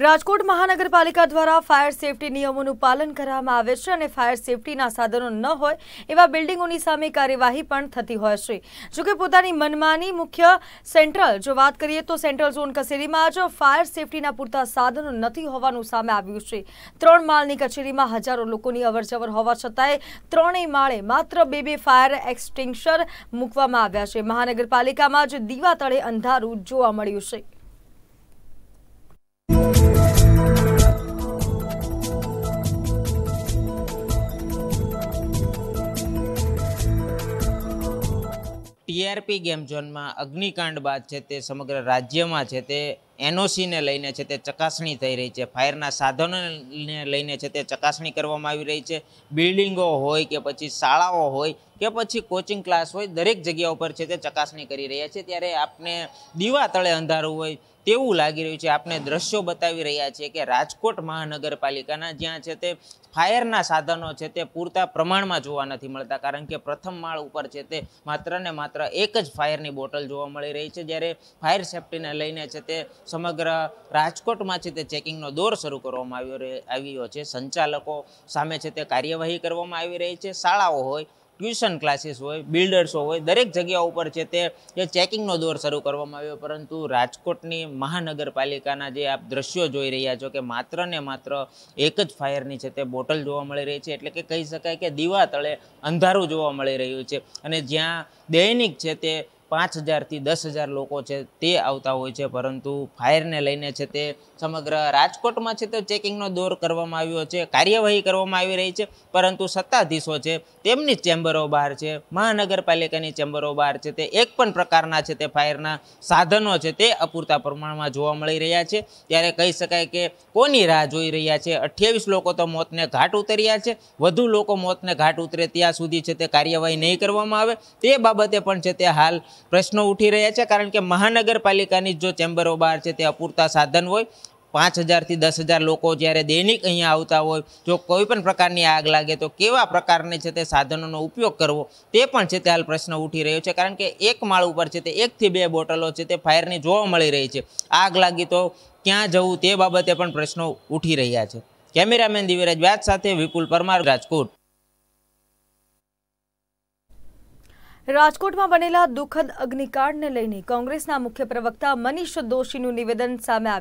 રાજકોટ મહાનગરપાલિકા દ્વારા fire safety નિયમોનું પાલન કરવામાં આવે છે અને ફાયર સેફટીના સાધનો ન હોય એવા બિલ્ડિંગોની સામે કાર્યવાહી પણ થતી હોય છે. જોકે પોતાની મનમાની મુખ્ય સેન્ટ્રલ, જો વાત કરીએ તો સેન્ટ્રલ ઝોન કચેરીમાં જ ફાયર સેફટીના પૂરતા સાધનો નથી હોવાનું સામે આવ્યું છે. ત્રણ માળની કચેરીમાં હજારો લોકોની અવરજવર હોવા છતાંય ત્રણેય માળે માત્ર બે બે ફાયર એક્સટિંગ્શર મૂકવામાં આવ્યા છે. મહાનગરપાલિકામાં જ દીવા તળે અંધારું જોવા મળ્યું છે. ટીઆરપી ગેમ ઝોનમાં અગ્નિકાંડ બાદ છે તે સમગ્ર રાજ્યમાં છે તે એનઓસીને લઈને છે તે ચકાસણી થઈ રહી છે. ફાયરના સાધનોને લઈને છે તે ચકાસણી કરવામાં આવી રહી છે. બિલ્ડિંગો હોય કે પછી શાળાઓ હોય કે પછી કોચિંગ ક્લાસ હોય, દરેક જગ્યા ઉપર છે તે ચકાસણી કરી રહ્યા છે. ત્યારે આપને દીવા તળે અંધારું હોય તેવું લાગી રહ્યું છે. આપણે દ્રશ્યો બતાવી રહ્યા છીએ કે રાજકોટ મહાનગરપાલિકાના જ્યાં છે તે ફાયરના સાધનો છે તે પૂરતા પ્રમાણમાં જોવા નથી મળતા, કારણ કે પ્રથમ માળ ઉપર છે તે માત્ર ને માત્ર એક જ ફાયરની બોટલ જોવા મળી રહી છે. જ્યારે ફાયર સેફટીને લઈને છે તે સમગ્ર રાજકોટમાં છે તે ચેકિંગનો દોર શરૂ કરવામાં આવ્યો આવ્યો છે. સંચાલકો સામે છે તે કાર્યવાહી કરવામાં આવી રહી છે. શાળાઓ હોય, ટ્યુશન ક્લાસીસ હોય, બિલ્ડર્સો હોય, દરેક જગ્યા ઉપર છે તે જે ચેકિંગનો દોર શરૂ કરવામાં આવ્યો. પરંતુ રાજકોટની મહાનગરપાલિકાના જે આપ દ્રશ્યો જોઈ રહ્યા છો કે માત્ર ને માત્ર એક જ ફાયરની છે તે બોટલ જોવા મળી રહી છે. એટલે કે કહી શકાય કે દીવા તળે અંધારું જોવા મળી રહ્યું છે. અને જ્યાં દૈનિક છે તે પાંચ હજારથી દસ હજાર લોકો છે તે આવતા હોય છે, પરંતુ ફાયરને લઈને છે તે સમગ્ર રાજકોટમાં છે તે ચેકિંગનો દોર કરવામાં આવ્યો છે, કાર્યવાહી કરવામાં આવી રહી છે, પરંતુ સત્તાધીશો છે તેમની ચેમ્બરો બહાર છે, મહાનગરપાલિકાની ચેમ્બરો બહાર છે તે એક પણ પ્રકારના છે તે ફાયરના સાધનો છે તે અપૂરતા પ્રમાણમાં જોવા મળી રહ્યા છે. ત્યારે કહી શકાય કે કોની રાહ જોઈ રહ્યા છે? અઠ્યાવીસ લોકો તો મોતને ઘાટ ઉતર્યા છે, વધુ લોકો મોતને ઘાટ ઉતરે ત્યાં સુધી છે તે કાર્યવાહી નહીં કરવામાં આવે. તે બાબતે પણ છે તે હાલ પ્રશ્નો ઉઠી રહ્યા છે, કારણ કે મહાનગરપાલિકાની જો ચેમ્બરો બહાર છે, તે અપૂરતા સાધન હોય. પાંચ હજારથી દસ હજાર લોકો જ્યારે દૈનિક અહીંયા આવતા હોય, જો કોઈ પણ પ્રકારની આગ લાગે, તો કેવા પ્રકારની છે તે સાધનોનો ઉપયોગ કરવો? તે પણ છે તે હાલ પ્રશ્ન ઉઠી રહ્યો છે, કારણ કે એક માળ ઉપર છે તે એકથી બે બોટલો છે તે ફાયરની જોવા મળી રહી છે. આગ લાગી તો ક્યાં જવું તે બાબતે પણ પ્રશ્નો ઉઠી રહ્યા છે. કેમેરામેન દિવ્યરાજ વ્યાજ સાથે વિપુલ પરમાર, રાજકોટ. રાજકોટમાં બનેલા દુઃખદ અગ્નિકાંડને લઈને કોંગ્રેસના મુખ્ય પ્રવક્તા મનીષ દોશીનું નિવેદન સામે આવ્યું.